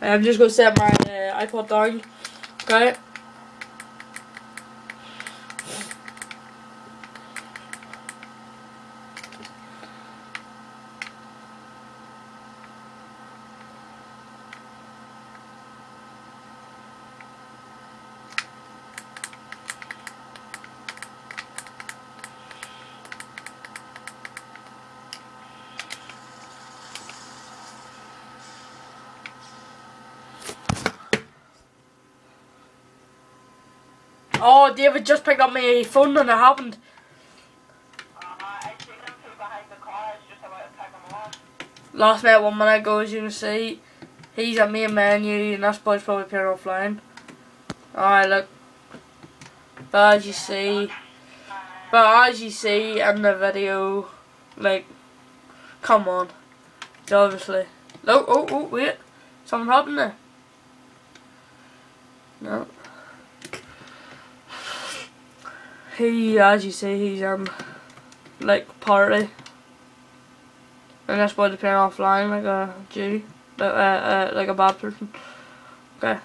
I'm just gonna set my uh, iPod down. Okay. Oh, David just picked up my phone and it happened. Last night, one minute ago, as you can see, he's at me main menu and this boy's probably playing offline. Alright, look. But as you see, but as you see in the video, like, come on. Obviously. Oh, oh, oh, wait. Something happened there. No. He, as you see, he's, um, like, party. And that's why they're playing offline like a G. Uh, uh, like a bad person. Okay.